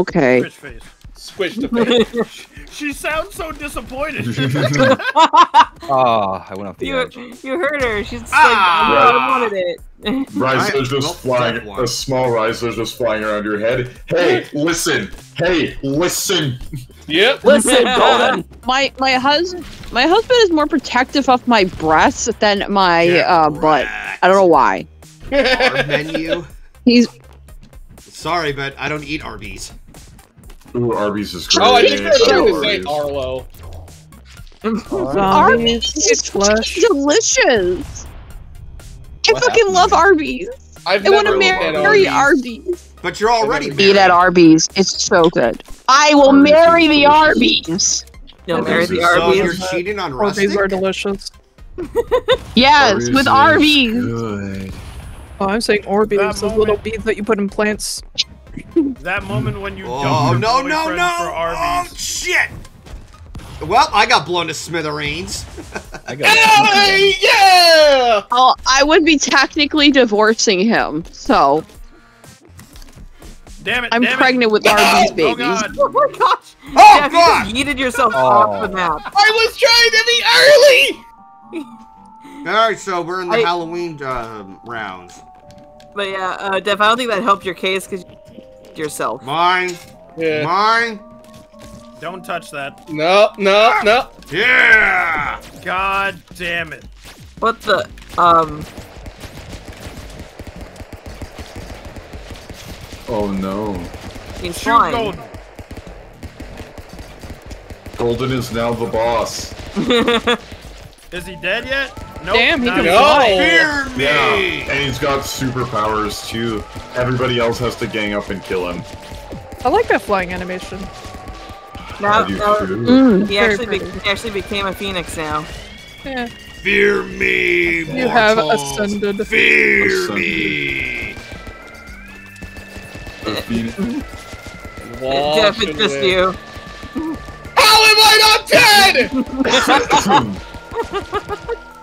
Okay. Fish face. Squish the face. She sounds so disappointed. Oh, I went off the You, edge. you heard her. She's like, Ah! I wanted it. Riser's I- just flying, a small Riser's just flying around your head. Hey, listen! Hey, listen! yep. Listen, Golden. My my husband my husband is more protective of my breasts than my Yeah, uh butt. I don't know why. Our menu. He's Sorry, but I don't eat Arby's. Ooh, Arby's is great. Oh, I just heard Oh, you say Arlo. Arby's is flesh. delicious. I What fucking happened? love Arby's. I've I want to marry Arby's. Arby's. But you're already Eat Eat at Arby's. It's so good. I will Arby's marry the delicious. Arby's. You'll marry the So So you're cheating on oh, Rustic? Arby's are delicious. Yes, with Arby's. good. Oh, I'm saying Orbeez, those little beads that you put in plants. That moment when you Oh, dump no, no, no! for Oh, shit! Well, I got blown to smithereens. I got Hey, yeah! Oh, I would be technically divorcing him. So Damn it! I'm damn pregnant with Arby's It. babies. Oh god! Oh my gosh! Oh, Jeff, God! you just yeeted yourself Oh. off the map. I was trying to be early! Alright, so we're in the I- Halloween um, rounds. But yeah, uh, Def, I don't think that helped your case because you yourself. Mine, Yeah. mine, Don't touch that! No, no, no. yeah! God damn it! What the? Um. Oh no. He's Shoot flying. Golden! Golden is now the boss. Is he dead yet? Nope, Damn, he can yet. No! fly. Fear me! Yeah, and he's got superpowers too. Everybody else has to gang up and kill him. I like that flying animation. Now, I do now too. Mm. he actually, be- he actually became a phoenix now. Yeah, Fear me, you have ascended. Fear Ascended. me! The phoenix- Jeff, it's just you. How am I not dead?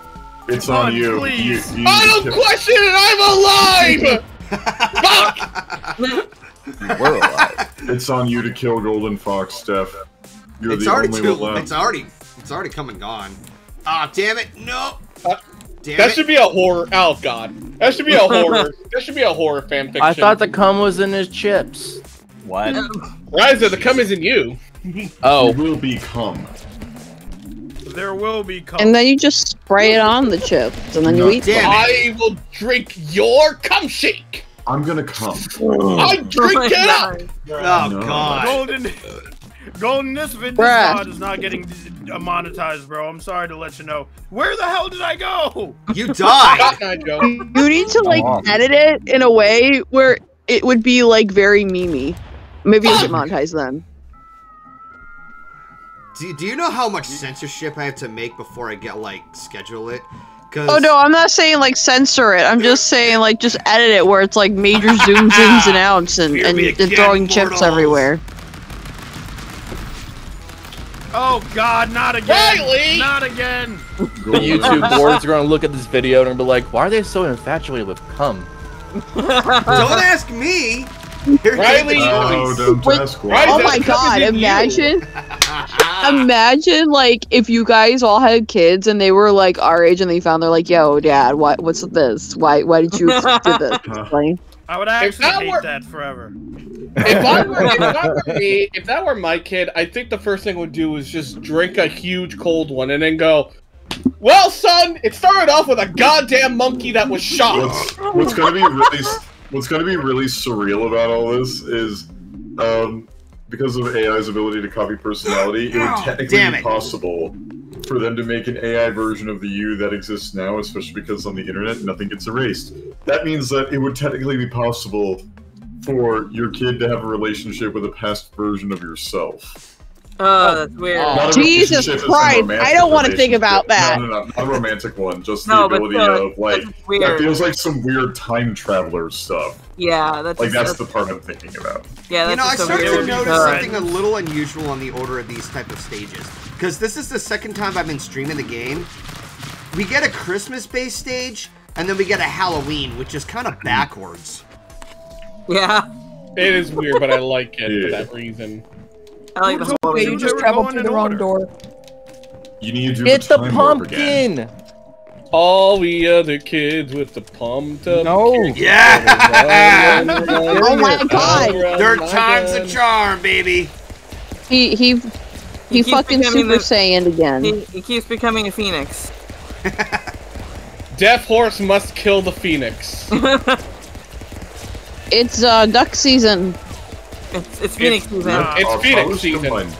it's on Fun, you. please. You, you I don't kill- question it, I'm alive! Fuck! We're alive. It's on you to kill Golden Fox, Steph. You're It's the already only too. one left. It's already. It's already come and gone. Ah, damn it! No. Uh, Damn That it! should be a horror. Oh god, that should be a horror. that should be a horror fan fiction. I thought the cum was in his chips. What? Riser, the cum is in you. You Oh, will become. There will be. Cum. And then you just spray it on the chips, and then you No, eat damn them. it. I will drink your cum shake. I'm gonna come. I drink my it up. God. Oh No. god. Golden, Golden, this video Bruh. is not getting uh, monetized, bro. I'm sorry to let you know. Where the hell did I go? You died. Cotton Eye Joe. You need to like on. edit it in a way where it would be like very memey. Maybe you get monetized then. Do, do you know how much censorship I have to make before I get like schedule it? Cause Oh no, I'm not saying like censor it. I'm just saying like just edit it where it's like major zooms ins and outs and, and, me and again, throwing chips everywhere. Oh God, not again! Riley! Not again! the YouTube boards are gonna look at this video and be like, "Why are they so infatuated with cum?" don't ask me. You're Riley, Oh, don't Wait, ask why. Oh my god, is in you. imagine imagine like if you guys all had kids and they were like our age and they found they're like, yo, dad, what what's this? Why why did you do this? Like, I would actually that hate were- that forever. If I were, if that were me, if that were my kid, I think the first thing I would do is just drink a huge cold one and then go. Well, son, it started off with a goddamn monkey that was shot. What's, what's gonna be really what's gonna be really surreal about all this is um, because of AI's ability to copy personality, it would technically be possible for them to make an AI version of the you that exists now, especially because on the internet nothing gets erased. That means that it would technically be possible for your kid to have a relationship with a past version of yourself. Oh, that's weird. Oh. Jesus relationship as in Christ, romantic I don't wanna think about that. No, no, no, not a romantic one. Just No, the but ability still, of like that's that feels like some weird time traveler stuff. Yeah, that's Like that's that's, the part I'm thinking about. yeah. That's You know, I started weird to notice uh, something a little unusual on the order of these type of stages. Because this is the second time I've been streaming the game. We get a Christmas-based stage, and then we get a Halloween, which is kind of backwards. Yeah. It is weird, but I like it for that reason. I like the whole Okay, you just traveled through in the wrong door. You need to do It's the the time warp again. pumpkin. All the other kids with the pumped up. No. Yeah! Oh my god! Third time's a charm, baby. He he he, keeps fucking becoming Super the- Saiyan again. He, he keeps becoming a phoenix. Death Horse must kill the Phoenix. It's uh duck season. It's, it's phoenix It's- season. uh, It's Our Phoenix powers season. combined.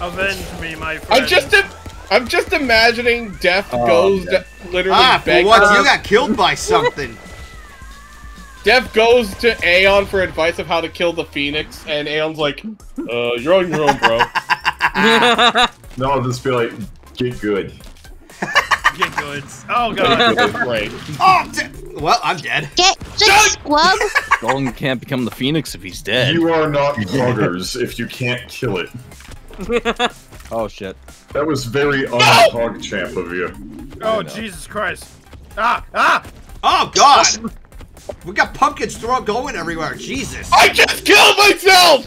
Avenge me, my friend. I'm just, im- I'm just imagining Death Oh, goes yeah. to literally Ah, for beg. once you got killed by something. Death goes to Aeon for advice of how to kill the Phoenix, and Aeon's like, "Uh, you're on your own, bro." No, I'll just be like, get good. Get good. Oh god. Great. Oh, de- well, I'm dead. Get the squub. Golden can't become the phoenix if he's dead. You are not hoggers if you can't kill it. Oh shit. That was very un-hog champ of you. Oh Jesus Christ. Ah ah. Oh God! We got pumpkins throw going everywhere. Jesus! I just killed myself.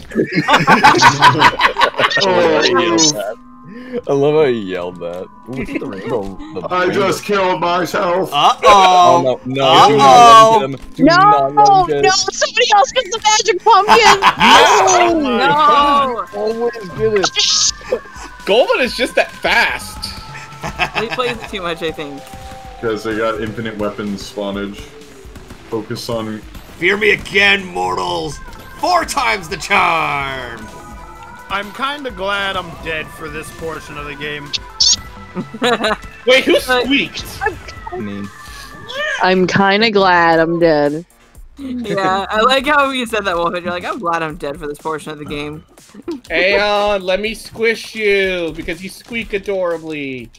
I love how you yelled that. What's the, the, the I just killed myself. Uh Oh oh! no! No! Uh-oh. Do not let him get him. Do No, not let him get no, somebody else gets the magic pumpkin. Oh my no! Always get it. Golden is just that fast. he plays it too much, I think. Because they got infinite weapons spawnage. Focus on. Fear me again, mortals! Four times the charm! I'm kind of glad I'm dead for this portion of the game. Wait, who squeaked? I mean, I'm kind of glad I'm dead. Yeah, I like how you said that, Wolfhead. You're like, I'm glad I'm dead for this portion of the game. Aeon, uh, let me squish you because you squeak adorably.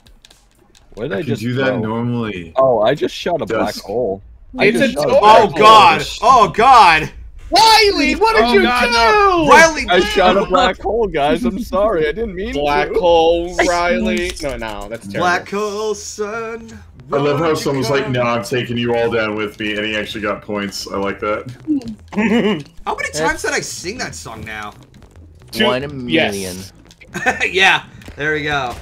What did I I just do that throw? normally. Oh, I just shot a black Dusk. hole. I It's just a shot door. Oh black God! Oh God! Riley, what did Oh, you God, do? no. Riley! I shot a black hole, guys. I'm sorry. I didn't mean Black to. hole, Riley. No, no, that's terrible. Black hole sun. I love how someone's like, "No, I'm taking you all down with me," and he actually got points. I like that. How many times did I sing that song now? Two- One million. yes. yeah, there we go.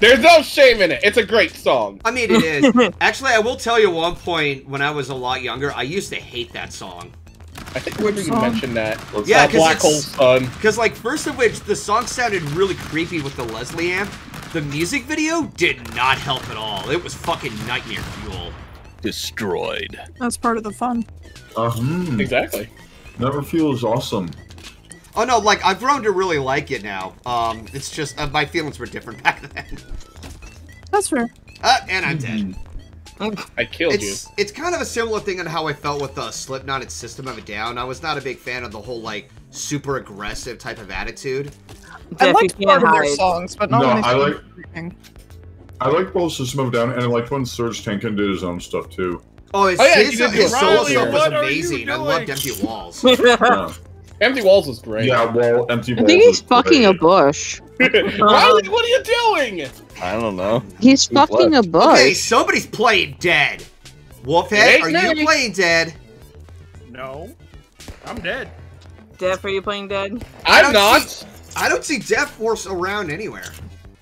There's no shame in it. It's a great song. I mean, it is. Actually, I will tell you one point when I was a lot younger, I used to hate that song. I think I remember you mentioned that. Let's Yeah, 'cause Black it's- Hole Sun. Because, like, first of which, the song sounded really creepy with the Leslie amp. The music video did not help at all. It was fucking nightmare fuel. destroyed. That's part of the fun. Uh, hmm. Exactly. Never feels awesome. Oh no, like I've grown to really like it now. Um, it's just uh, my feelings were different back then. That's fair. Uh, and I'm dead. I killed It's it's kind of a similar thing on how I felt with the Slipknot and System of a Down. I was not a big fan of the whole like super aggressive type of attitude. I liked you part can't of their songs, but not No, when they I started like- screaming. I like both System of a Down, and I liked when Serj Tankian did his own stuff too. Oh, his, Oh, yeah, his, you did his solo stuff was what are you amazing. I loved Empty Walls. Yeah. Empty Walls was great. yeah well, empty. Walls I think he's is fucking a bush. Riley, what are you doing? I don't know. He's fucking a okay, somebody's playing dead. Wolfhead, Hey, are you playing dead? No. I'm dead. Jeff, are you playing dead? I I'm don't see- I don't see Death Force around anywhere.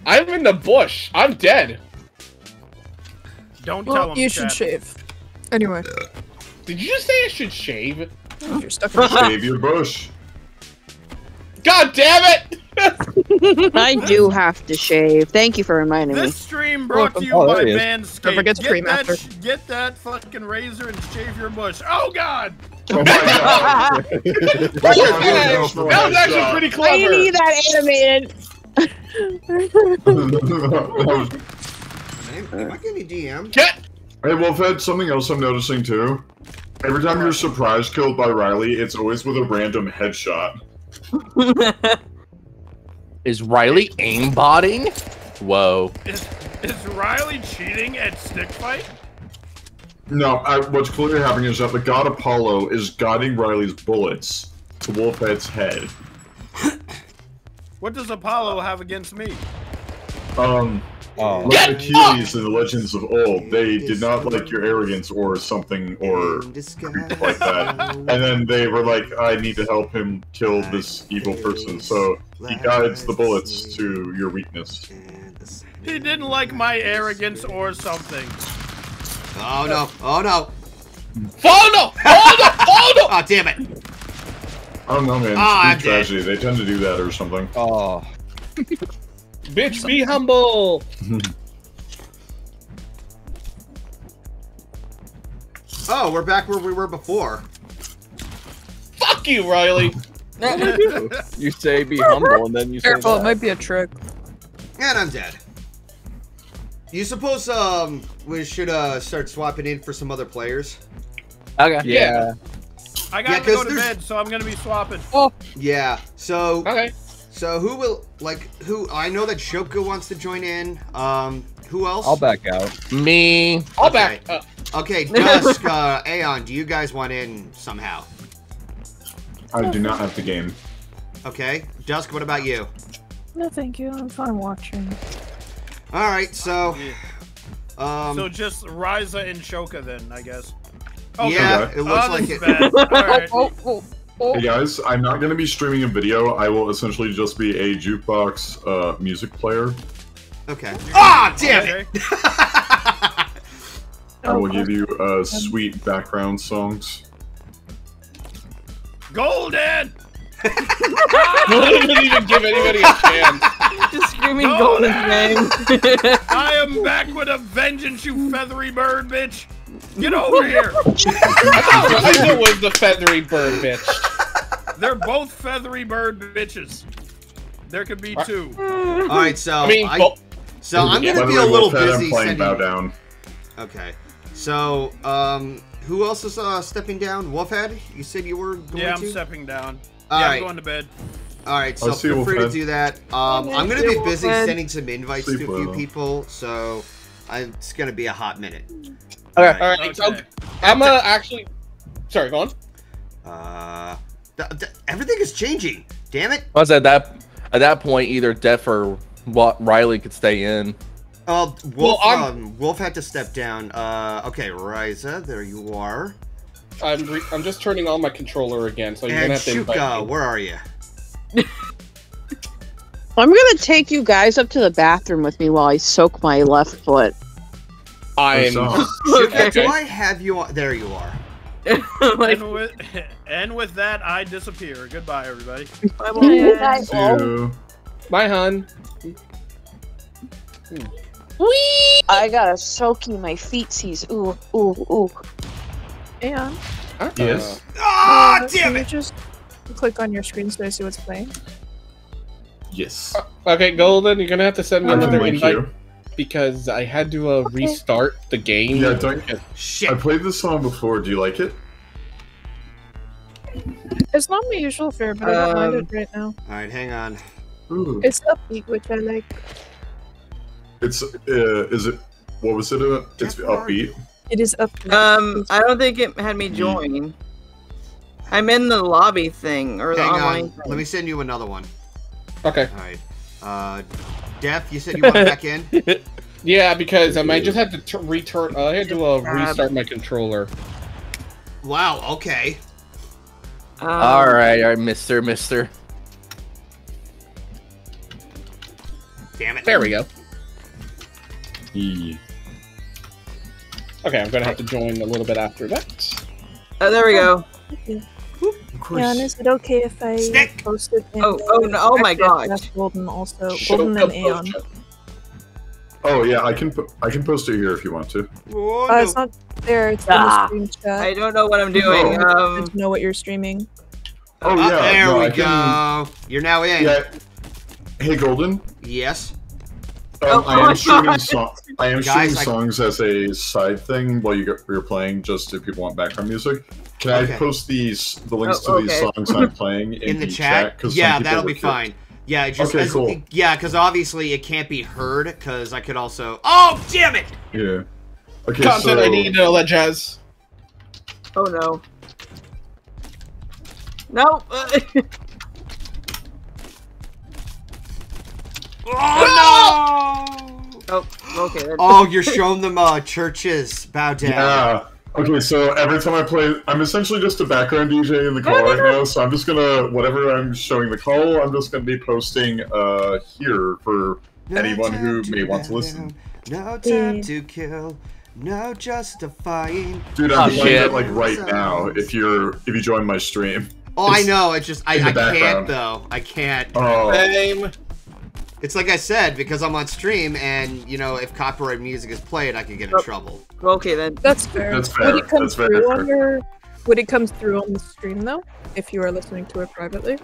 I'm in the bush. I'm dead. Don't tell him. you should chat. shave. Anyway, Did you just say I should shave? you're stuck in the Save your bush. God damn it! I do have to shave. Thank you for reminding me. This stream brought to you Oh, by there he is. Manscaped. Don't forget to get that, after. sh- get that fucking razor and shave your bush. Oh god! Oh god. That was, actually pretty I clever. need that animated. Am, am I getting DM? Get Hey, Wolfhead, something else I'm noticing too. Every time you're surprise killed by Riley, it's always with a random headshot. Is Riley aimbotting? Whoa. Is is Riley cheating at stick fight? No, I, what's clearly happening is that the god Apollo is guiding Riley's bullets to Wolfhead's head. What does Apollo have against me? Um, Oh. Like Achilles in the legends of old, they did not like your arrogance or something or like that. And then they were like, I need to help him kill this evil person. So he guides the bullets to your weakness. He didn't like my arrogance or something. Oh no! Oh no! Oh no! Oh no! Oh no! Oh damn it! I don't know, man. It's Ah, I'm speed tragedy. They tend to do that or something. Oh. Bitch, be humble. Oh, we're back where we were before. Fuck you, Riley. You say be humble, and then you say Careful, it might be a trick. And I'm dead. You suppose um we should uh start swapping in for some other players? Okay. Yeah. I Yeah, gotta 'cause go to there's- bed, so I'm gonna be swapping. Oh. Yeah. So Okay. So who will like who I know that Shoko wants to join in. Um who else? I'll back out. Me. I'll Okay. back. Uh, Okay, Dusk, uh, Aeon, do you guys want in somehow? I do not have the game. Okay. Dusk, what about you? No, thank you. I'm fine watching. Alright, so um so just Ryza and Shoka then, I guess. Okay. yeah, Okay. it looks oh, like it. bad. Alright. Oh, oh, oh. Hey guys, I'm not going to be streaming a video. I will essentially just be a jukebox uh, music player. Okay. Ah, damn it! I will give you uh, sweet background songs. Golden! didn't even give anybody a chance. Just screaming Go golden now. thing. I am back with a vengeance, you feathery bird, bitch! Get over here! I thought Ryza was the feathery bird bitch. They're both feathery bird bitches. There could be two. Alright, so I mean, I- so I'm gonna the be a little busy I'm playing Bow Down. Okay. So, um who else is uh stepping down? Wolfhead? You said you were going to. Yeah, I'm to? stepping down. All yeah, right. I'm going to bed. Alright, so I'll see you, feel free to do that. Um I'm gonna be busy Wolfhead. sending some invites Sleep to a few well. people, so I, it's gonna be a hot minute. Okay. all right. So Okay. I'm uh, actually. Sorry, go on. Uh th- th- everything is changing. Damn it. I was at that at that point either Def or Wa- Riley could stay in. Uh, Wolf, Well, I'm- um, Wolf had to step down. Uh, okay, Ryza, there you are. I'm re- I'm just turning on my controller again, so you're and gonna have to invite Shuka, me. where are you? I'm gonna take you guys up to the bathroom with me while I soak my left foot. I'm. So, Shuka, do I have you on? There you are. like, And with, and with that, I disappear. Goodbye, everybody. I will- see you. Bye, hun. I gotta soaky my feetsies. Ooh, ooh, ooh. And Uh, Yes. Ah, uh, damn can you it! just click on your screen so I see what's playing? Yes. Okay, Golden, you're gonna have to send me another link invite you. Because I had to uh, restart the game. Yeah, don't- I Shit. played this song before. Do you like it? It's not my usual fare, but I don't mind Um, it right now. All right, hang on. Ooh. It's upbeat, which I like. It's uh, is it? What was it? Uh, it's Jeff, upbeat. It is upbeat. Um, I don't think it had me join. I'm in the lobby thing or the Hang online. on. Let me send you another one. Okay. All right. Uh, Def, you said you want back in? Yeah, because um, I just had to t- return. Uh, I had to uh, restart my controller. Wow. Okay. Um, all right, all right, Mister, Mister. Damn it. There we go. Yeah. Okay, I'm gonna have to join a little bit after that. Oh, there we go. Of course. Yeah, and is it okay if I Stick. post it? Oh, oh, no, oh my Actually, gosh. That's Golden also. Show Golden and Aeon. Oh yeah, I can po- I can post it here if you want to. Oh, Uh, it's not there. It's Ah, in the stream chat. I don't know what I'm doing. No. Um, to know what you're streaming. Oh Uh, yeah, there no, we I can- go. You're now in. Yeah. Hey Golden. Yes. Um, Oh I am streaming God. so- I am Guys, streaming I- songs as a side thing while you go- you're playing, just if people want background music. Can Okay. I post these the links Oh, to these songs I'm playing in, in the chat. 'Cause some yeah, that'll were be kicked. fine. Yeah, just Okay, as, cool. yeah, because obviously it can't be heard. Because I could also. Oh, damn it! Yeah. Okay, Content so I need to let Jazz. oh no. No. Oh no! Oh, okay. Oh, you're showing them uh, churches. Bow down. Yeah. Okay, so every time I play, I'm essentially just a background DJ in the call right now. So I'm just gonna whatever I'm showing the call, I'm just gonna be posting uh here for No anyone who may want to listen. down, No time to kill. No justifying. Dude, Oh, I'm playing shit. it like right now. If you're if you join my stream. Oh, I know. It's just I, I can't though. I can't. Oh, Same. It's like I said because I'm on stream, and you know if copyright music is played, I could get in Oh. trouble. Okay then. That's fair. That's Would it come That's through fair. on your? Would it come through on the stream though? If you are listening to it privately?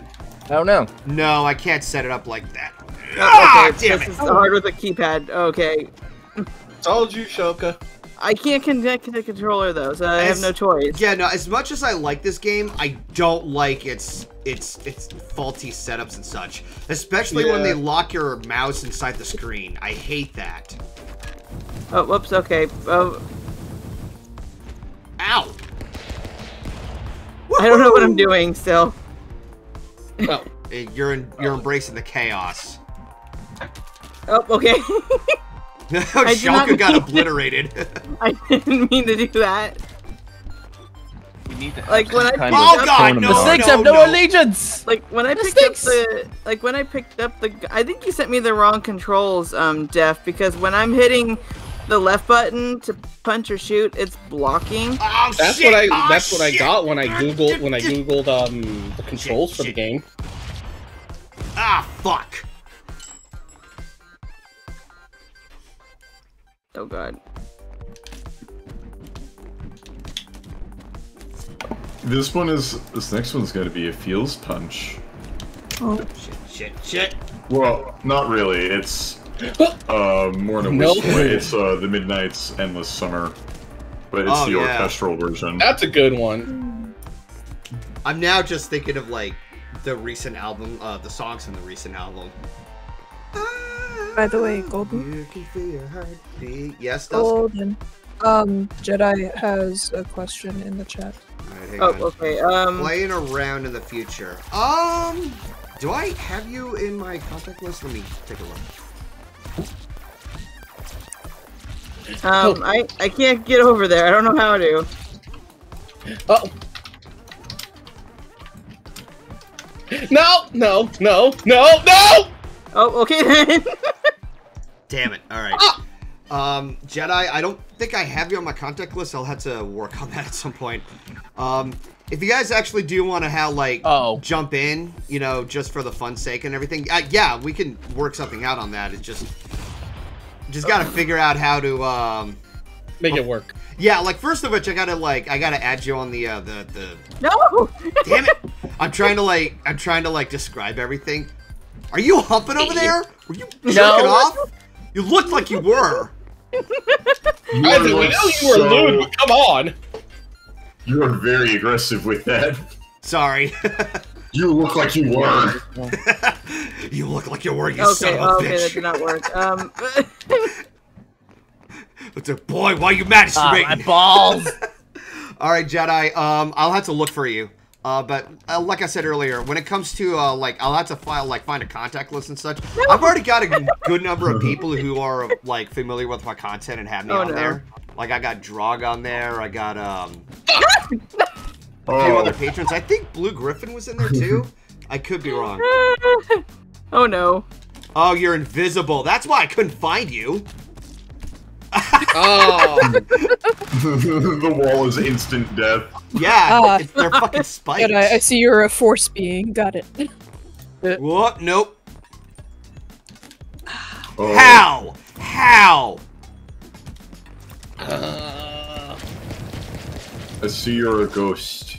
I don't know. No, I can't set it up like that. Ah, okay, damn this it! is hard with a keypad. Okay. Told you, Shoka. I can't connect to the controller though, so I have no choice. Yeah, no. As much as I like this game, I don't like its its its faulty setups and such. Especially when they lock your mouse inside the screen. I hate that. Oh, whoops. Okay. Oh, Ow! I don't know what I'm doing still. Oh, Eh, You're in, you're embracing the chaos. Oh, okay. I did not Shulka got obliterated. I didn't mean to do that. We need to Like, when I kind Oh, of God, tournament. no, The Snakes no, have no, no. allegiance. Like when I The picked up the like when I picked up the I think you sent me the wrong controls, um, Def, because when I'm hitting the left button to punch or shoot, it's blocking. oh, that's shit. what I. Oh, that's what I got when I googled when I googled um the controls for the game. Ah, fuck. Oh god. this one is this next one's gonna be a feels punch. Oh. Shit, shit, shit. Well, not really. It's uh more in a No. whistle way. It's uh the Midnight's Endless Summer, but it's Oh, the yeah. orchestral version. That's a good one. I'm now just thinking of like the recent album, uh, the songs in the recent album. By the way, Golden. You can feel your heartbeat. Yes. Golden. Um, Jedi has a question in the chat. Alright, hang Oh, on. okay. Um, Playing around in the future. Um, do I have you in my contact list? Let me take a look. um, I I can't get over there. I don't know how to. Oh. No, no, no, no, no! Oh, okay then. Damn it. All right. Um, Jedi, I don't think I have you on my contact list. I'll have to work on that at some point. Um, if you guys actually do want to have like Oh. jump in, you know, just for the fun sake and everything, uh, yeah, we can work something out on that. It's just just got to figure out how to um Make it work. yeah, like first of which I got to like I got to add you on the uh the the no. Damn it! I'm trying to like I'm trying to like describe everything. Are you humping over there? Were you jerking off? You looked like you were. You I are, didn't like, know you were so- lewd, but come on. You are very aggressive with that. Sorry. You look like you were. you look like you were, you son Okay, of a okay, that did not work. Um, It's a boy, why you mad Ah, at my me? balls. All right, Jedi. Um, I'll have to look for you. Uh, but uh, like I said earlier, when it comes to uh, like, I'll have to file like find a contact list and such. I've already got a good number of people who are like familiar with my content and have me Oh, on no. there. Like I got Drog on there. I got um a few other Oh, patrons. I think Blue Griffin was in there too. I could be wrong. oh no. Oh, you're invisible. That's why I couldn't find you. Oh, the wall is instant death. Yeah, Ah. it's- they're fucking spikes. Jedi, I see you're a force being. Got it. What? Nope. Oh, How? How? Uh, I see you're a ghost.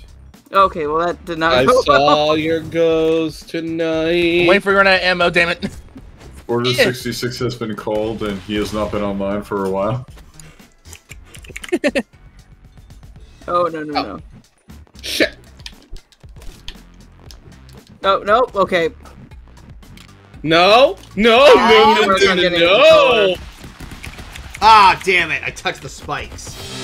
Okay, well that did not I saw your ghost tonight. Wait for you run out of ammo, damn it. Order Yeah. 66 has been called and he has not been online for a while. Oh no no no. Shit. Oh no. Okay. No, no, Ah, no, no, we're no, no, getting no. Ah, damn it! I touched the spikes.